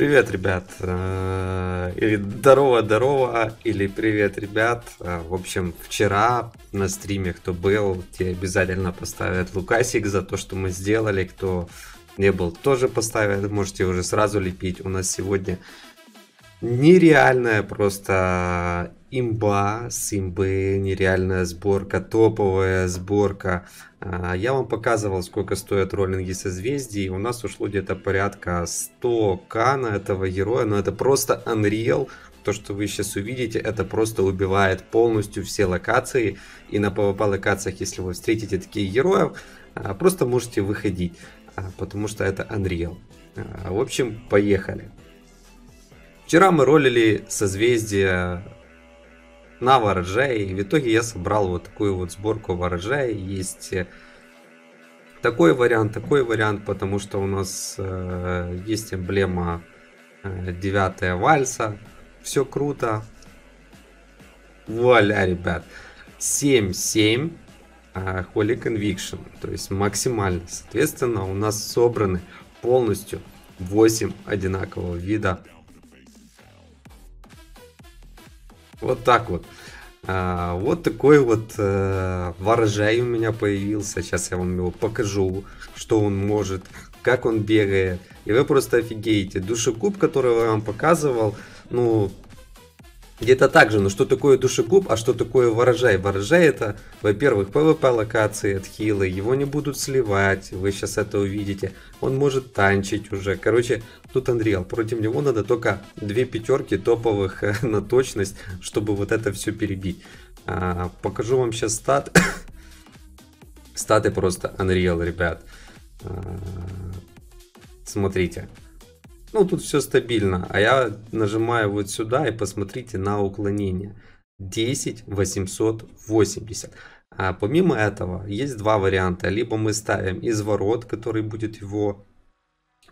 Привет, ребят. Э, или здорово-здорово, или привет, ребят. Э, в общем, вчера на стриме, кто был, те обязательно поставят лукасик за то, что мы сделали. Кто не был, тоже поставят. Можете уже сразу лепить. У нас сегодня нереальная просто имба с нереальная сборка, топовая сборка. А, я вам показывал, сколько стоят роллинги созвездий. У нас ушло где-то порядка 100к на этого героя, но это просто Unreal. То, что вы сейчас увидите, это просто убивает полностью все локации. И на PvP локациях, если вы встретите таких героев, а, просто можете выходить, а, потому что это Unreal. В общем, поехали. Вчера мы ролили созвездие на вороже, и в итоге я собрал вот такую вот сборку вороже. Есть э, такой вариант, такой вариант, потому что у нас э, есть эмблема э, 9 вальса. Все круто. Вуаля, ребят. 7-7 э, Holy Conviction, то есть максимально. Соответственно, у нас собраны полностью 8 одинакового вида Вот так вот. А, вот такой вот э, ворожай у меня появился. Сейчас я вам его покажу, что он может, как он бегает. И вы просто офигеете. Душекуб, который я вам показывал, ну, где-то так же, но что такое душегуб, а что такое ворожай? Ворожай это, во-первых, PvP локации от хила, его не будут сливать, вы сейчас это увидите. Он может танчить уже. Короче, тут Unreal, против него надо только две пятерки топовых э, на точность, чтобы вот это все перебить. А, покажу вам сейчас стат. Статы просто Unreal, ребят. А, смотрите. Ну, тут все стабильно. А я нажимаю вот сюда и посмотрите на уклонение. 10 880. А помимо этого, есть два варианта. Либо мы ставим изворот, который будет его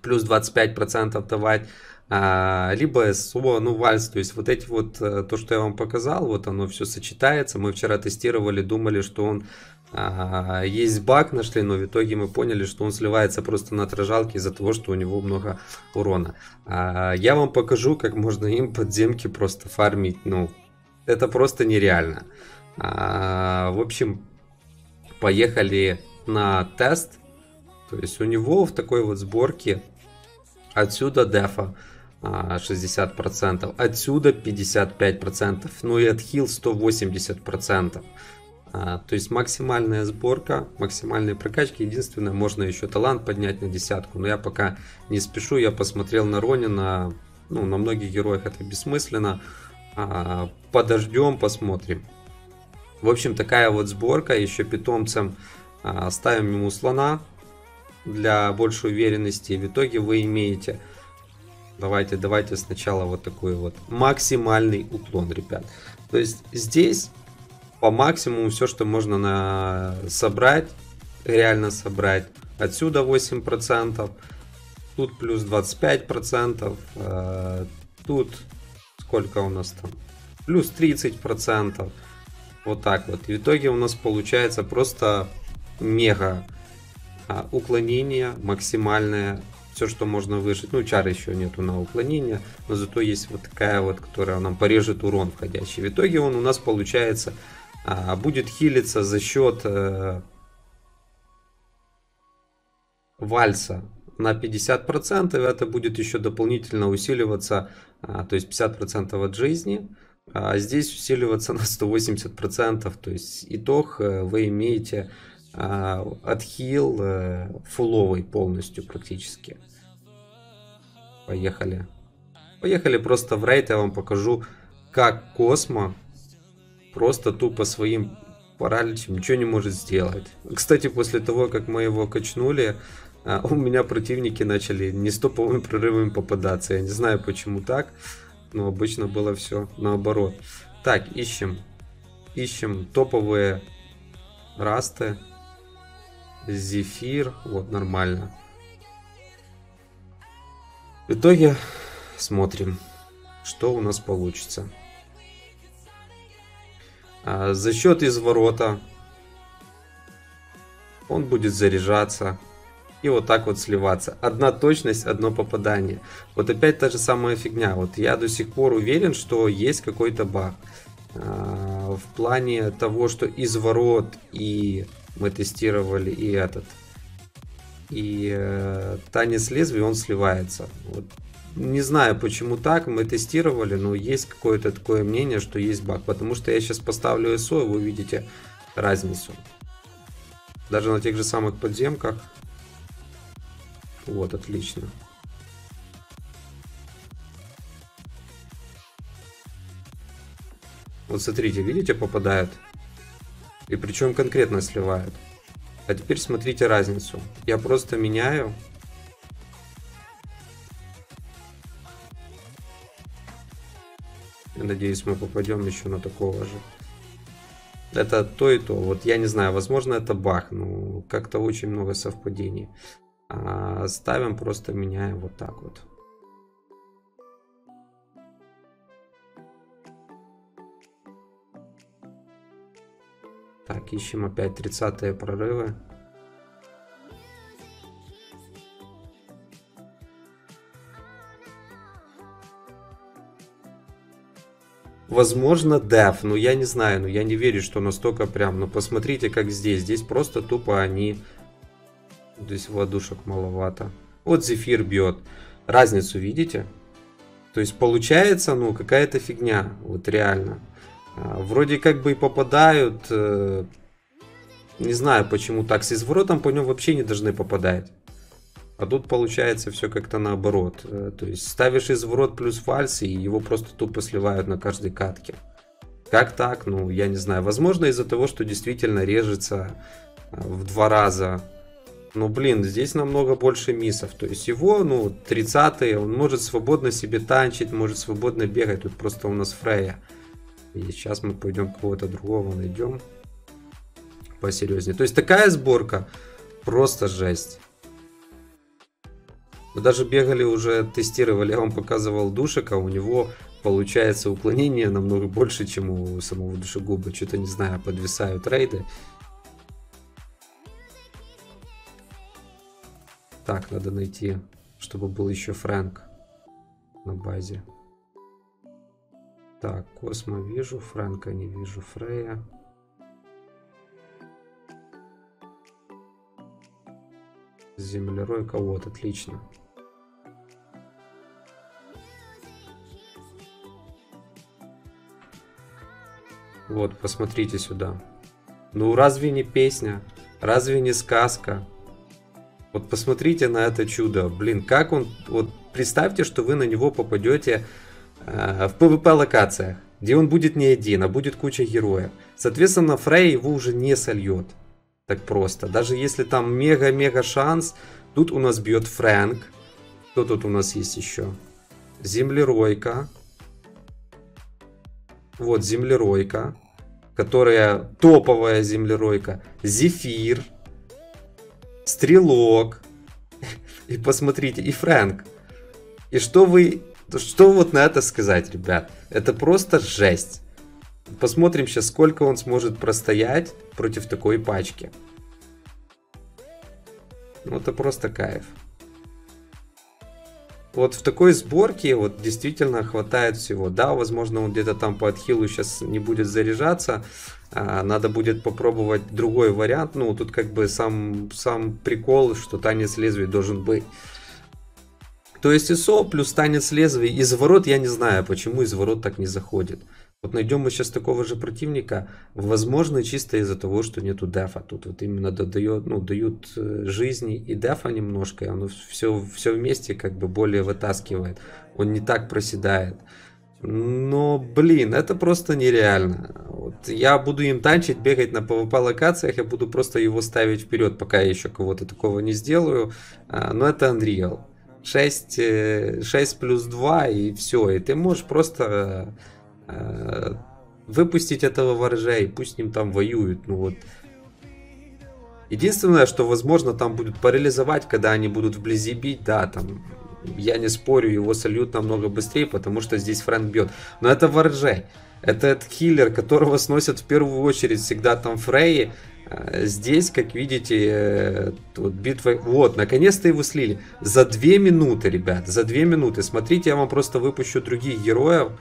плюс 25% давать, а, либо СО, ну, вальс, то есть вот эти вот, э, то, что я вам показал, вот оно все сочетается. Мы вчера тестировали, думали, что он а, есть баг нашли, но в итоге мы поняли, что он сливается просто на отражалке из-за того, что у него много урона. А, я вам покажу, как можно им подземки просто фармить. Ну, это просто нереально. А, в общем, поехали на тест. То есть у него в такой вот сборке отсюда дефа 60%, отсюда 55%, ну и отхил 180%. А, то есть максимальная сборка, максимальные прокачки. Единственное, можно еще талант поднять на десятку. Но я пока не спешу. Я посмотрел на Ронина. Ну, на многих героях это бессмысленно. А, подождем, посмотрим. В общем, такая вот сборка. Еще питомцам а, ставим ему слона для большей уверенности. В итоге вы имеете... Давайте, давайте сначала вот такой вот максимальный уклон, ребят. То есть здесь по максимуму все, что можно на... собрать, реально собрать. Отсюда 8%, тут плюс 25%, э, тут сколько у нас там? Плюс 30%. Вот так вот. И в итоге у нас получается просто мега а, уклонение максимальное все, что можно выжить. Ну, чар еще нету на уклонение, но зато есть вот такая вот, которая нам порежет урон входящий. В итоге он у нас получается а, будет хилиться за счет э, вальса на 50%, это будет еще дополнительно усиливаться, а, то есть 50% от жизни, а здесь усиливаться на 180%, то есть итог э, вы имеете а, отхил э, фуловый полностью практически. Поехали. Поехали просто в рейд, я вам покажу, как Космо просто тупо своим параличем ничего не может сделать. Кстати, после того, как мы его качнули, а, у меня противники начали не стоповыми прорывами попадаться. Я не знаю, почему так, но обычно было все наоборот. Так, ищем. Ищем топовые расты. Зефир. Вот, нормально. В итоге смотрим, что у нас получится. А, за счет изворота он будет заряжаться и вот так вот сливаться. Одна точность, одно попадание. Вот опять та же самая фигня. Вот я до сих пор уверен, что есть какой-то баг. А, в плане того, что из ворот и мы тестировали и этот, и э, танец лезвий, он сливается. Вот. Не знаю, почему так, мы тестировали, но есть какое-то такое мнение, что есть баг. Потому что я сейчас поставлю ISO, и вы увидите разницу. Даже на тех же самых подземках вот, отлично. Вот смотрите, видите, попадает. И причем конкретно сливают. А теперь смотрите разницу. Я просто меняю. Я надеюсь, мы попадем еще на такого же. Это то и то. Вот я не знаю, возможно это баг, но как-то очень много совпадений. А ставим, просто меняем вот так вот. Так, ищем опять 30 прорывы. Возможно, Dev, но я не знаю, но я не верю, что настолько прям. Но посмотрите, как здесь. Здесь просто тупо они Здесь ладушек маловато. Вот зефир бьет. Разницу видите? То есть получается, ну, какая-то фигня. Вот реально. А, вроде как бы и попадают. Э, не знаю, почему так. С изворотом по нему вообще не должны попадать. А тут получается все как-то наоборот. Э, то есть ставишь изворот плюс фальс, и его просто тупо сливают на каждой катке. Как так? Ну, я не знаю. Возможно, из-за того, что действительно режется э, в два раза ну, блин, здесь намного больше миссов. То есть его, ну, 30 он может свободно себе танчить, может свободно бегать. Тут просто у нас Фрея. И сейчас мы пойдем кого-то другого найдем. Посерьезнее. То есть такая сборка просто жесть. Мы даже бегали уже, тестировали, я вам показывал душика, у него получается уклонение намного больше, чем у самого душегуба. Что-то не знаю, подвисают рейды. Так, надо найти, чтобы был еще Фрэнк на базе. Так, Космо вижу, Фрэнка не вижу, Фрея. Землеройка, вот, отлично. Вот, посмотрите сюда. Ну, разве не песня? Разве не сказка? Вот посмотрите на это чудо. Блин, как он... Вот представьте, что вы на него попадете э, в PvP локациях, где он будет не один, а будет куча героев. Соответственно, Фрей его уже не сольет. Так просто. Даже если там мега-мега шанс, тут у нас бьет Фрэнк. Кто тут у нас есть еще? Землеройка. Вот землеройка, которая топовая землеройка. Зефир. Стрелок. И посмотрите, и Фрэнк. И что вы... Что вот на это сказать, ребят? Это просто жесть. Посмотрим сейчас, сколько он сможет простоять против такой пачки. Ну, это просто кайф. Вот в такой сборке вот действительно хватает всего. Да, возможно, он где-то там по отхилу сейчас не будет заряжаться, а, надо будет попробовать другой вариант. Ну, тут как бы сам, сам прикол, что танец лезвий должен быть. То есть ИСО плюс танец лезвий. Изворот я не знаю, почему изворот так не заходит. Вот найдем мы сейчас такого же противника, возможно, чисто из-за того, что нету дефа. Тут вот именно додает, ну, дают э, жизни и дефа немножко, и оно все, все вместе как бы более вытаскивает. Он не так проседает. Но, блин, это просто нереально. Вот я буду им танчить, бегать на PvP локациях, я буду просто его ставить вперед, пока я еще кого-то такого не сделаю. А, но это Unreal. 6, 6 э, плюс 2 и все. И ты можешь просто э, выпустить этого воржа и пусть с ним там воюют. Ну вот. Единственное, что возможно там будут парализовать, когда они будут вблизи бить, да, там я не спорю, его сольют намного быстрее, потому что здесь Фрэнк бьет. Но это Варджей. Это этот хиллер, которого сносят в первую очередь всегда там Фрей. Э, здесь, как видите, э, вот битва... Вот, наконец-то его слили. За две минуты, ребят, за две минуты. Смотрите, я вам просто выпущу других героев,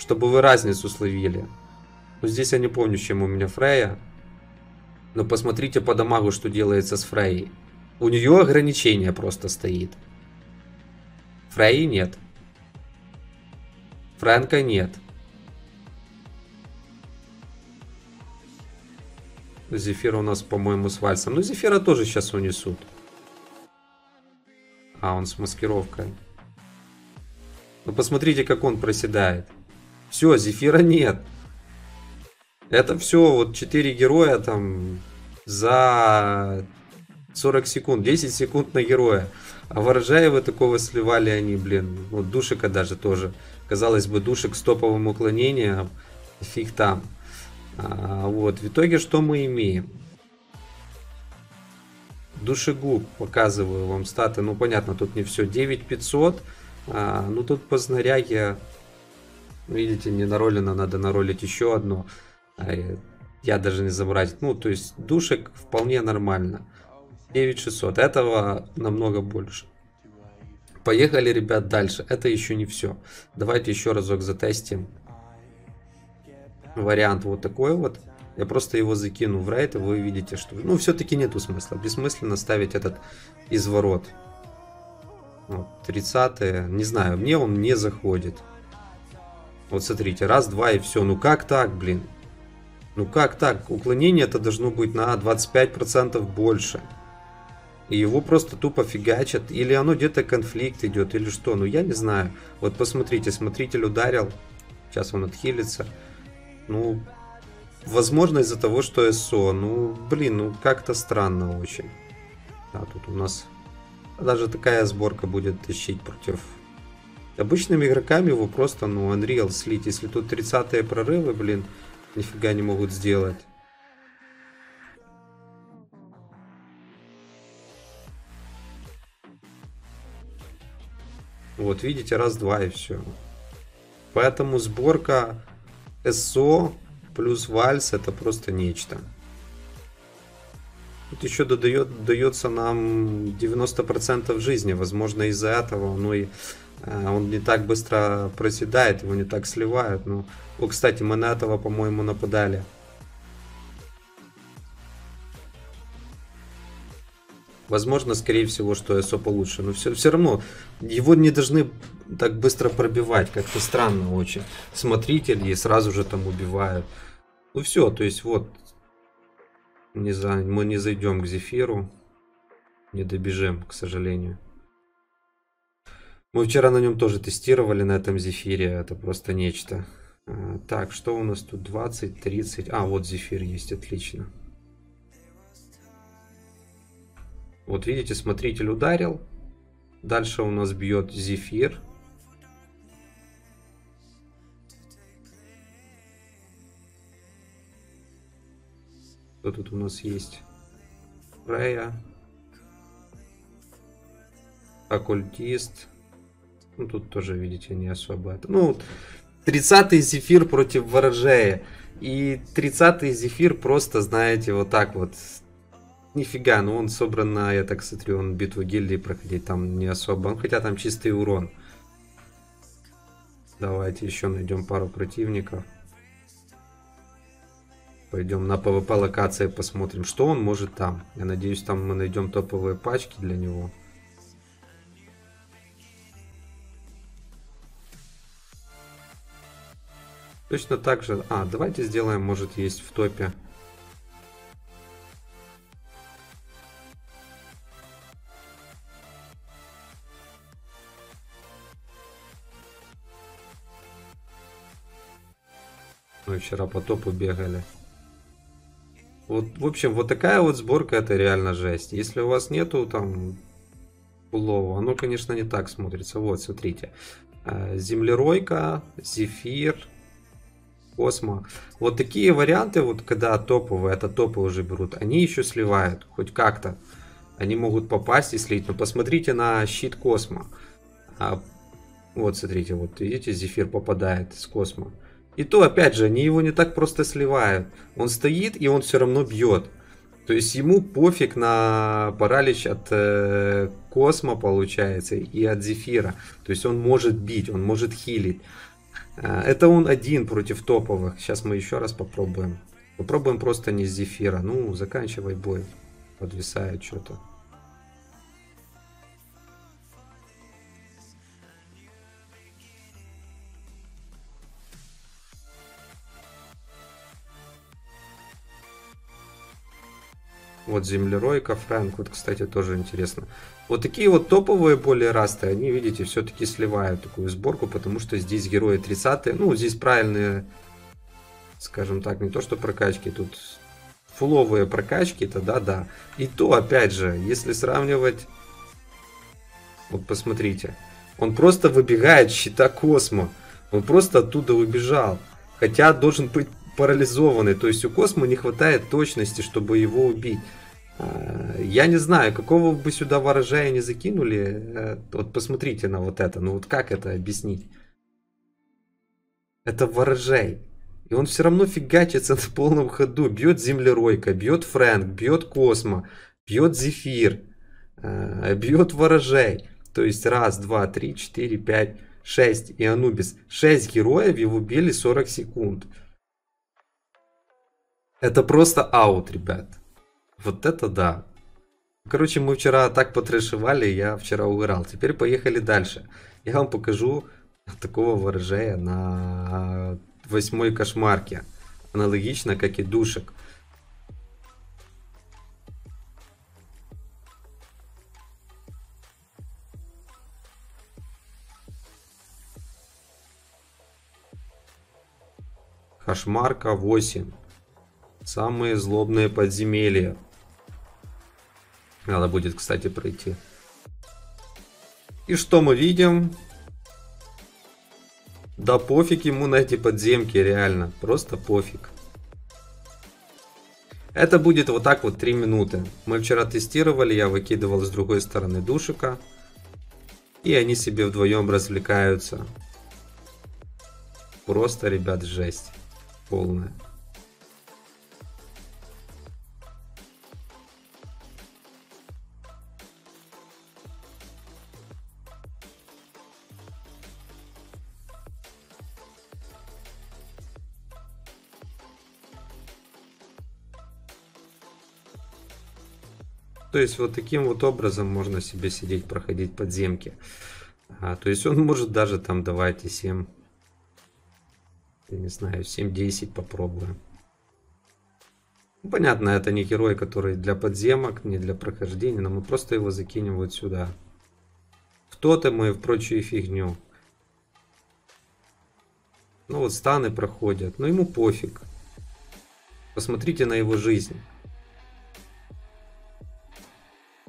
чтобы вы разницу словили. Ну, здесь я не помню, чем у меня Фрея. Но посмотрите по дамагу, что делается с Фрей. У нее ограничение просто стоит. Фреи нет. Фрэнка нет. Зефира у нас, по-моему, с вальсом. Ну, Зефира тоже сейчас унесут. А, он с маскировкой. Ну, посмотрите, как он проседает. Все, Зефира нет. Это все, вот 4 героя там за 40 секунд, 10 секунд на героя. А Ворожаева такого сливали они, блин. Вот Душика даже тоже. Казалось бы, Душик с топовым уклонением. Фиг там. А, вот, в итоге что мы имеем? Душегуб, показываю вам статы. Ну, понятно, тут не все. 9500. А, ну, тут по снаряге, видите, не наролено, надо наролить еще одно. А, я даже не забрать. Ну, то есть, душек вполне нормально. 9600. Этого намного больше. Поехали, ребят, дальше. Это еще не все. Давайте еще разок затестим вариант вот такой вот. Я просто его закину в рейд, и вы видите, что... Ну, все-таки нету смысла. Бессмысленно ставить этот изворот. Вот, 30 Не знаю, мне он не заходит. Вот смотрите, раз, два и все. Ну как так, блин? Ну как так? Уклонение это должно быть на 25% больше. И его просто тупо фигачат. Или оно где-то конфликт идет, или что. Ну я не знаю. Вот посмотрите, смотритель ударил. Сейчас он отхилится. Ну, возможно из-за того, что СО. Ну, блин, ну как-то странно очень. Да, тут у нас даже такая сборка будет тащить против обычными игроками его просто, ну, Unreal слить. Если тут 30-е прорывы, блин, нифига не могут сделать. Вот, видите, раз-два и все. Поэтому сборка СО плюс вальс это просто нечто. Тут еще додает, дается нам 90% жизни. Возможно, из-за этого ну и, он не так быстро проседает, его не так сливают. Ну, о, кстати, мы на этого, по-моему, нападали. Возможно, скорее всего, что СО получше. Но все, все равно его не должны так быстро пробивать. Как-то странно очень. Смотрители сразу же там убивают. Ну все, то есть вот. Не за... Мы не зайдем к Зефиру. Не добежим, к сожалению. Мы вчера на нем тоже тестировали, на этом Зефире. Это просто нечто. А, так, что у нас тут? 20, 30. А, вот Зефир есть, отлично. Вот видите, смотритель ударил. Дальше у нас бьет зефир. Что тут у нас есть? Freya. Оккультист. Ну, тут тоже, видите, не особо это. Ну, 30-й зефир против ворожея. И 30-й зефир просто, знаете, вот так вот Нифига, ну он собран на, я так смотрю, он битву гильдии проходить там не особо. Он хотя там чистый урон. Давайте еще найдем пару противников. Пойдем на PvP локации посмотрим, что он может там. Я надеюсь, там мы найдем топовые пачки для него. Точно так же... А, давайте сделаем, может, есть в топе. Мы вчера по топу бегали. Вот, в общем, вот такая вот сборка, это реально жесть. Если у вас нету там пулова, оно, конечно, не так смотрится. Вот, смотрите. Э, землеройка, зефир, космо. Вот такие варианты, вот когда топовые, это топы уже берут, они еще сливают, хоть как-то. Они могут попасть и слить. Но посмотрите на щит космо. А, вот, смотрите, вот видите, зефир попадает с космо. И то, опять же, они его не так просто сливают. Он стоит, и он все равно бьет. То есть ему пофиг на паралич от э, Космо, получается, и от Зефира. То есть он может бить, он может хилить. Э, это он один против топовых. Сейчас мы еще раз попробуем. Попробуем просто не с Зефира. Ну, заканчивай бой. Подвисает что-то. Вот землеройка, Фрэнк, вот, кстати, тоже интересно. Вот такие вот топовые более расты, они, видите, все-таки сливают такую сборку, потому что здесь герои 30 ну, здесь правильные, скажем так, не то что прокачки, тут фуловые прокачки, то да-да. И то, опять же, если сравнивать, вот посмотрите, он просто выбегает щита Космо, он просто оттуда убежал, хотя должен быть парализованный, то есть у Космо не хватает точности, чтобы его убить. А, я не знаю, какого бы сюда ворожая не закинули. Э, вот посмотрите на вот это. Ну вот как это объяснить? Это ворожей. И он все равно фигачится на полном ходу. Бьет землеройка, бьет Фрэнк, бьет Космо, бьет Зефир, э, бьет ворожей. То есть раз, два, три, четыре, пять, шесть. И Анубис. Шесть героев его били 40 секунд. Это просто аут, ребят. Вот это да. Короче, мы вчера так потрешивали, я вчера угорал. Теперь поехали дальше. Я вам покажу такого ворожея на восьмой кошмарке. Аналогично, как и душек. Кошмарка 8. Самые злобные подземелья. Надо будет, кстати, пройти. И что мы видим? Да пофиг ему на эти подземки, реально. Просто пофиг. Это будет вот так вот 3 минуты. Мы вчера тестировали, я выкидывал с другой стороны душика. И они себе вдвоем развлекаются. Просто, ребят, жесть. Полная. Есть вот таким вот образом можно себе сидеть, проходить подземки. А, то есть он может даже там давайте 7, я не знаю, 7-10 попробуем. Ну, понятно, это не герой, который для подземок, не для прохождения, но мы просто его закинем вот сюда. В тотемы и в прочую фигню. Ну вот станы проходят, но ему пофиг. Посмотрите на его жизнь.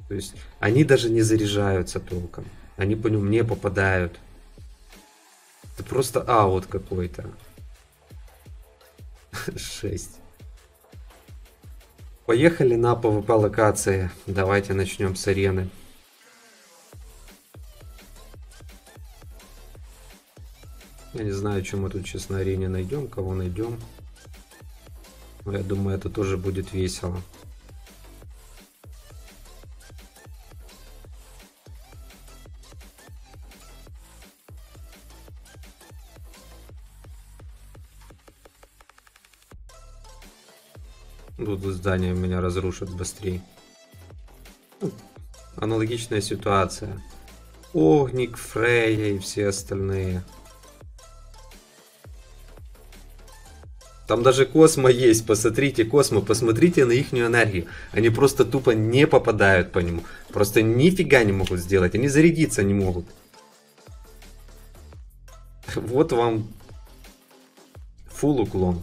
То есть они даже не заряжаются толком. Они по нему не попадают. Это просто аут какой-то. 6. Поехали на PvP локации. Давайте начнем с арены. Я не знаю, что мы тут сейчас на арене найдем, кого найдем. Но я думаю, это тоже будет весело. Тут здание меня разрушат быстрее. Аналогичная ситуация. Огник, Фрейя и все остальные. Там даже Космо есть, посмотрите, Космо, посмотрите на их энергию. Они просто тупо не попадают по нему. Просто нифига не могут сделать, они зарядиться не могут. Вот вам фул уклон.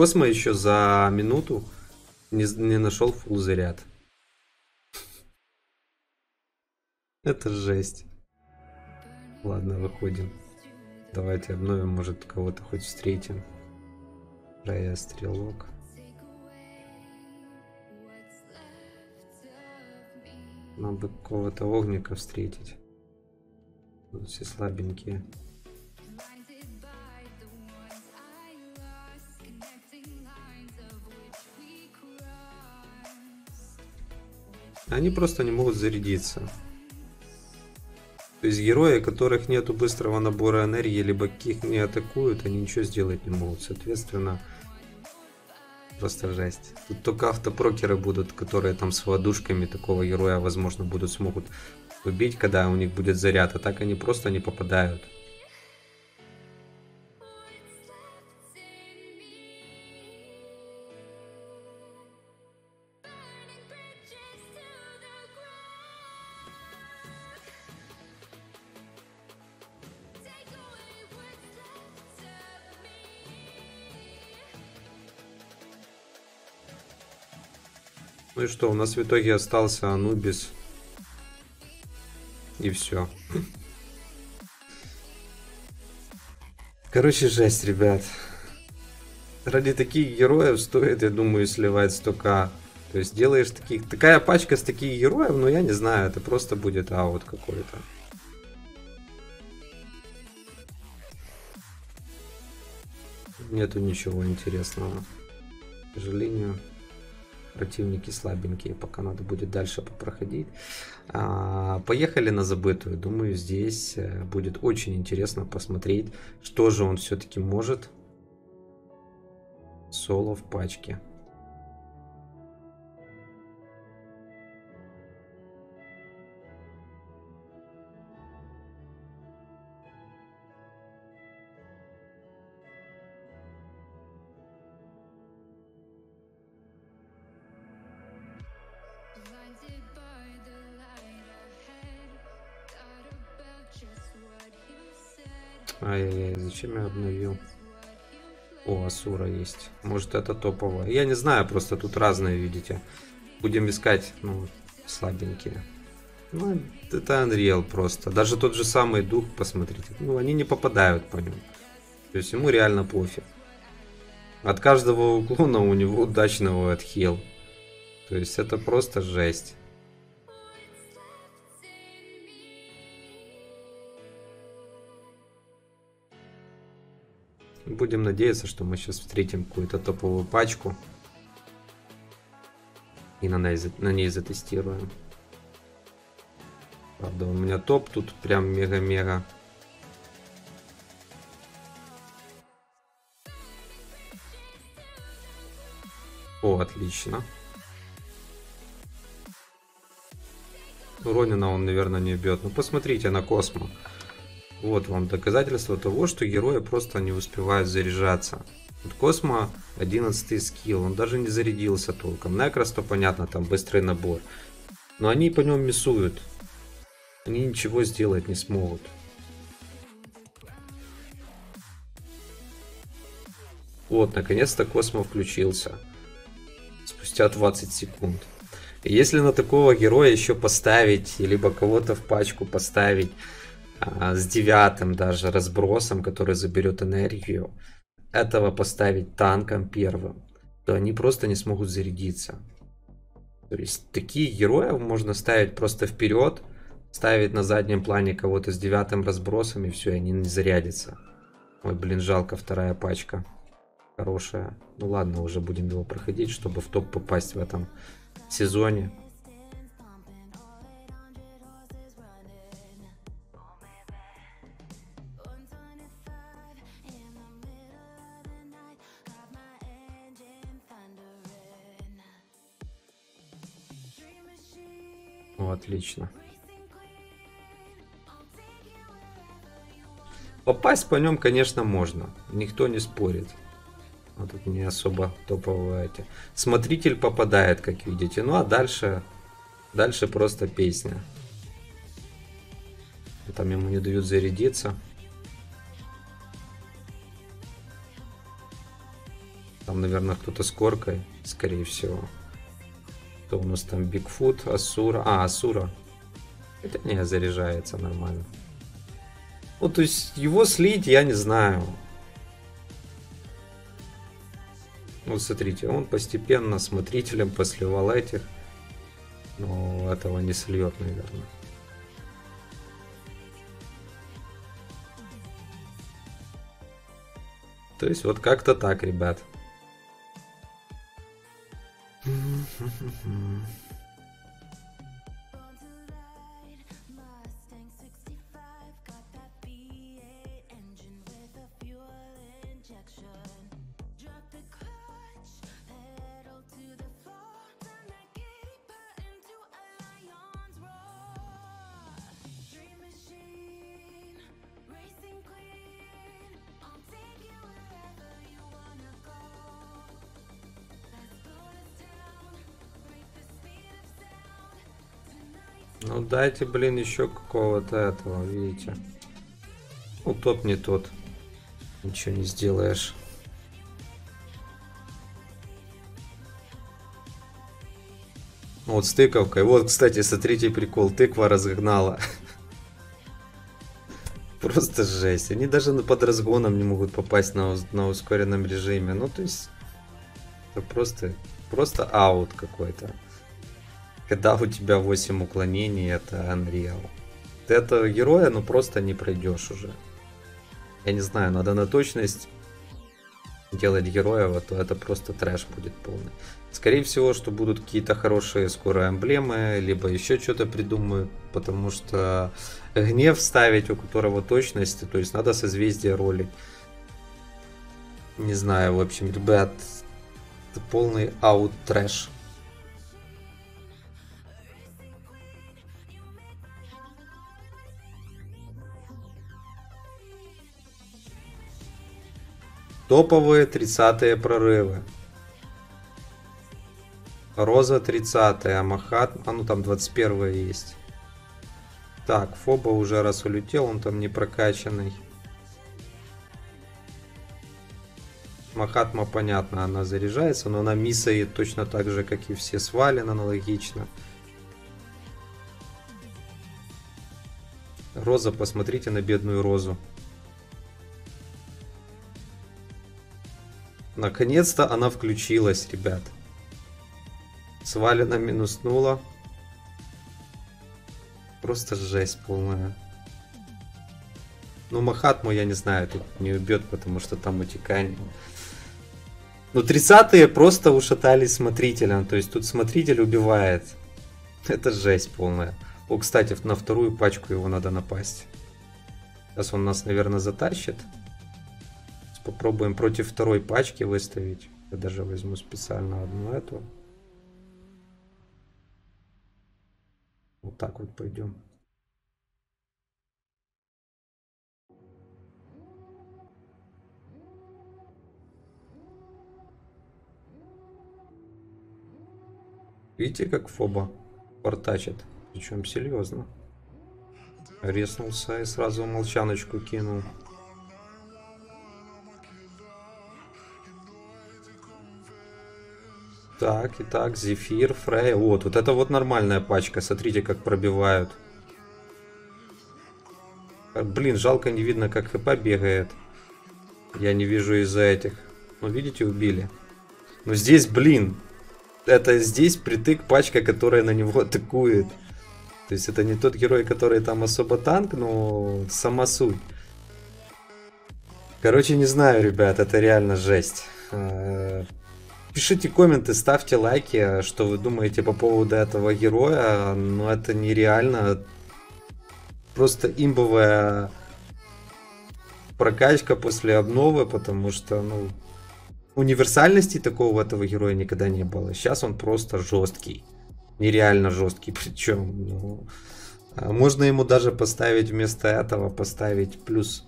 Космо еще за минуту не, не нашел фул заряд. Это жесть. Ладно, выходим. Давайте обновим, может кого-то хоть встретим. Рая стрелок. Нам бы какого-то огника встретить. Все слабенькие. Они просто не могут зарядиться. То есть герои, которых нету быстрого набора энергии, либо каких не атакуют, они ничего сделать не могут. Соответственно, просто жесть. Тут только автопрокеры будут, которые там с водушками такого героя, возможно, будут смогут убить, когда у них будет заряд, а так они просто не попадают. Ну и что, у нас в итоге остался Анубис. И все. Короче, жесть, ребят. Ради таких героев стоит, я думаю, сливать столько. То есть делаешь таких... Такая пачка с таких героев, ну я не знаю, это просто будет аут какой-то. Нету ничего интересного. К сожалению противники слабенькие, пока надо будет дальше попроходить. А, поехали на забытую. Думаю, здесь э, будет очень интересно посмотреть, что же он все-таки может соло в пачке. Я обновил? О, Асура есть. Может это топовая. Я не знаю, просто тут разные, видите. Будем искать, ну, слабенькие. Ну, это Unreal просто. Даже тот же самый дух, посмотрите. Ну, они не попадают по нему. То есть ему реально пофиг. От каждого уклона у него удачного отхил. То есть это просто жесть. Будем надеяться, что мы сейчас встретим какую-то топовую пачку. И на ней, на ней затестируем. Правда, у меня топ тут прям мега-мега. О, отлично. Ронина он, наверное, не бьет. Ну, посмотрите на Космо. Вот вам доказательство того, что герои просто не успевают заряжаться. Вот Космо 11 скилл, он даже не зарядился толком. Некрос, то понятно, там быстрый набор. Но они по нему миссуют. Они ничего сделать не смогут. Вот, наконец-то Космо включился. Спустя 20 секунд. Если на такого героя еще поставить, либо кого-то в пачку поставить, с девятым даже разбросом, который заберет энергию, этого поставить танком первым, то они просто не смогут зарядиться. То есть такие героев можно ставить просто вперед, ставить на заднем плане кого-то с девятым разбросом, и все, они не зарядятся. Ой, блин, жалко, вторая пачка. Хорошая. Ну ладно, уже будем его проходить, чтобы в топ попасть в этом сезоне. Отлично. Попасть по нем, конечно, можно. Никто не спорит. Вот тут не особо топовые эти. Смотритель попадает, как видите. Ну а дальше, дальше просто песня. Там ему не дают зарядиться. Там, наверное, кто-то с коркой, скорее всего. Кто у нас там? Бигфут, Асура. А, Асура. Это не заряжается нормально. Ну, то есть его слить я не знаю. Вот смотрите, он постепенно смотрителем посливал этих. Но этого не сольет, наверное. То есть вот как-то так, ребят. Mm-hmm. Ну дайте, блин, еще какого-то этого, видите. Ну тот не тот. Ничего не сделаешь. Вот с тыковкой. Вот, кстати, смотрите прикол. Тыква разогнала. Просто жесть. Они даже под разгоном не могут попасть на, на ускоренном режиме. Ну, то есть... Это просто, просто аут какой-то. Когда у тебя 8 уклонений, это Unreal. Ты этого героя, ну, просто не пройдешь уже. Я не знаю, надо на точность делать героя, вот, то это просто трэш будет полный. Скорее всего, что будут какие-то хорошие скоро эмблемы, либо еще что-то придумают, потому что гнев ставить, у которого точности, то есть надо созвездие роли. Не знаю, в общем, ребят, это полный аут трэш. Топовые 30 прорывы. Роза 30 -е, Махат, а ну там 21 есть. Так, Фоба уже раз улетел, он там не прокачанный. Махатма, понятно, она заряжается, но она миссает точно так же, как и все свален, аналогично. Роза, посмотрите на бедную Розу. Наконец-то она включилась, ребят. Свалена минуснула. Просто жесть полная. Ну, Махатму, я не знаю, тут не убьет, потому что там утекание. Ну, 30-е просто ушатались смотрителем. То есть тут смотритель убивает. Это жесть полная. О, кстати, на вторую пачку его надо напасть. Сейчас он нас, наверное, затащит попробуем против второй пачки выставить. Я даже возьму специально одну эту. Вот так вот пойдем. Видите, как Фоба портачит? Причем серьезно. Резнулся и сразу молчаночку кинул. Так, итак, Зефир, Фрей. Вот, вот это вот нормальная пачка. Смотрите, как пробивают. Блин, жалко не видно, как ХП бегает. Я не вижу из-за этих. Ну, видите, убили. Но здесь, блин, это здесь притык пачка, которая на него атакует. То есть это не тот герой, который там особо танк, но сама суть. Короче, не знаю, ребят, это реально жесть. Пишите комменты, ставьте лайки, что вы думаете по поводу этого героя. Но это нереально. Просто имбовая прокачка после обновы, потому что, ну, универсальности такого у этого героя никогда не было. Сейчас он просто жесткий. Нереально жесткий причем. Ну, а можно ему даже поставить вместо этого, поставить плюс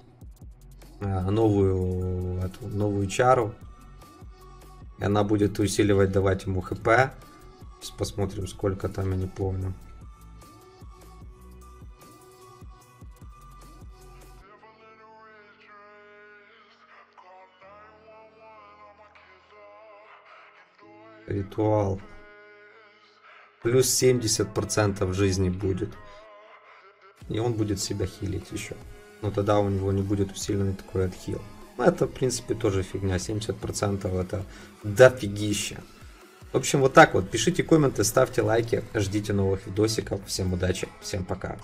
а, новую, эту, новую чару. И она будет усиливать, давать ему хп. Сейчас посмотрим, сколько там, я не помню. Ритуал. Плюс 70% жизни будет. И он будет себя хилить еще. Но тогда у него не будет усиленный такой отхил. Ну, это, в принципе, тоже фигня. 70% это дофигища. В общем, вот так вот. Пишите комменты, ставьте лайки, ждите новых видосиков. Всем удачи, всем пока.